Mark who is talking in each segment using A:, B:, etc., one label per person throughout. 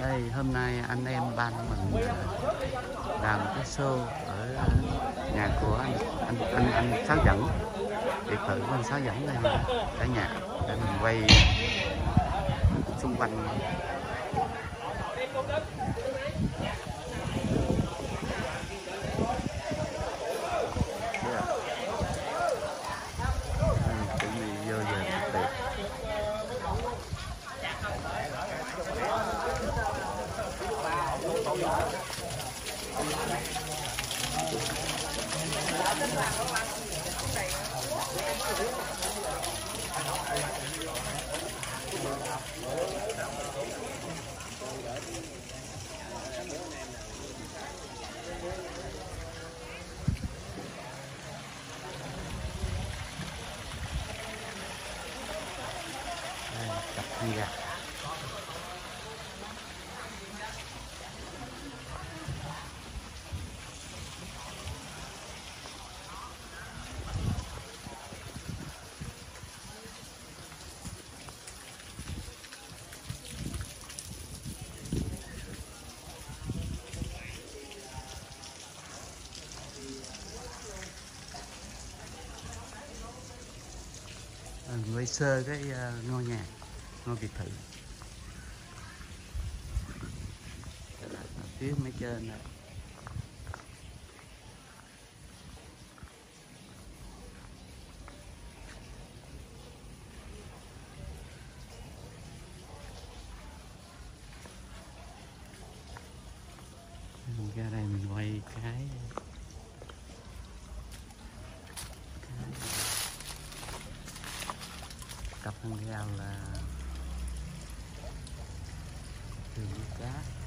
A: đây hôm nay anh em ban mình ờ, làm cái show ở ờ, nhà của anh anh anh, anh sáu dẫn. Biệt thự của anh sáu dẫn đây cả nhà để mình quay xung quanh. Cặp kia. Gà à, sơ cái uh, ngôi nhà ngôi biệt thự ở phía mấy trên này. Mình ra đây mình quay cái. Cặp con dao là move that.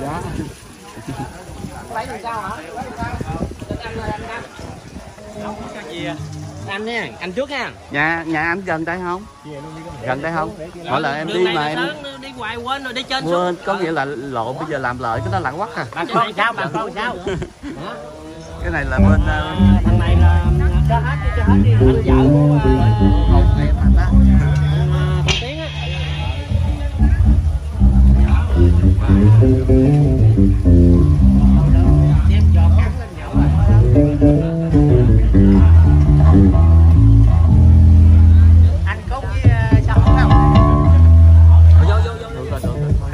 A: Dạ
B: lấy làm sao hả anh
C: nha, anh trước nha.
A: nhà nhà anh gần đây không gần đây không mỗi lần em đi mà em
C: đi hoài quên rồi đi trên
A: quên có nghĩa là lộ bây giờ làm lợi cái đó lặng quắc à
C: Bà con sao, bà con sao?
A: cái này là bên ờ,
C: Thằng này là cho hết đi, cho hết đi. Anh vợ của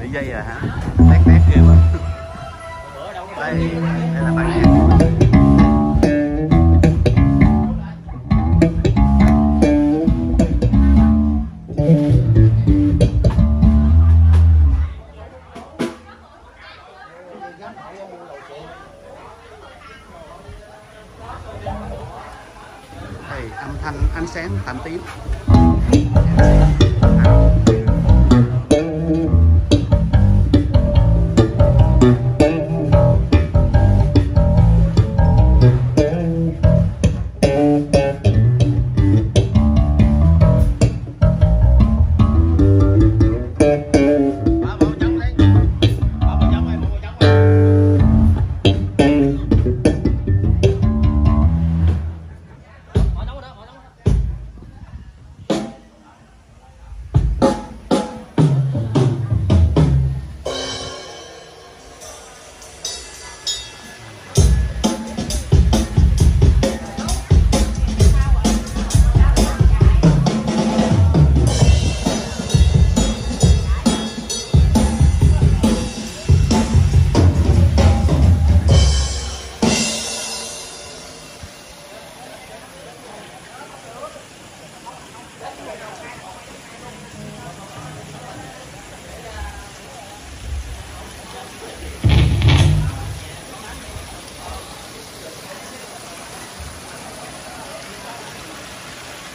A: bị dây rồi hả tét tét kêu quá? đây đây là bạn âm thanh ánh sáng tạm tím.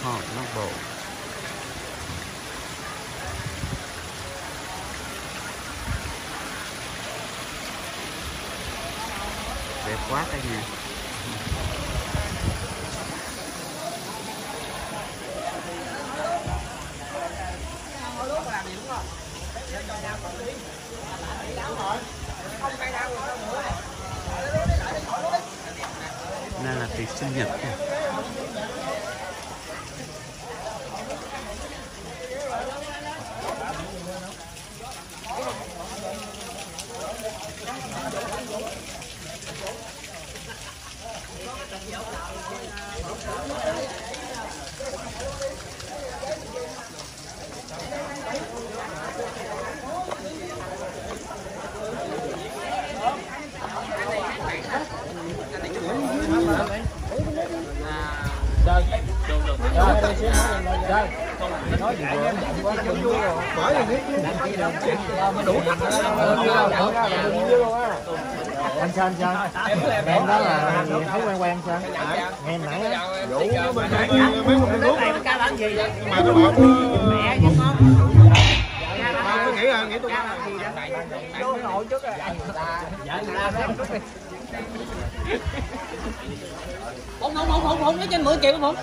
A: Họ Nam Bộ đẹp quá cả nhà nay là tiệc sinh nhật nha.
D: Anh sao anh sao em đó là thấy quen quen sao nghe nãy á
C: làm gì vậy
E: mà tôi bảo
C: mẹ chứ con
E: tôi nghĩ là nghĩ tôi
C: vô nội trước rồi dạ đó Phụng, phụng, phụng, phụng, phụng, nói trên 10 triệu phụng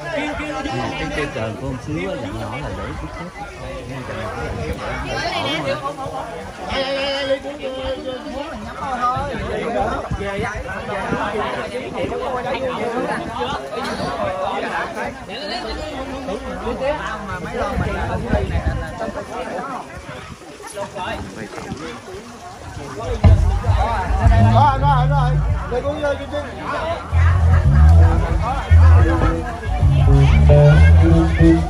A: cái cây cờ của ông xíu á dặn nhỏ là để chút hết Nghe dặn nhỏ là để ổn rồi. Vậy thì
E: rồi cũng vô chứ Thank you.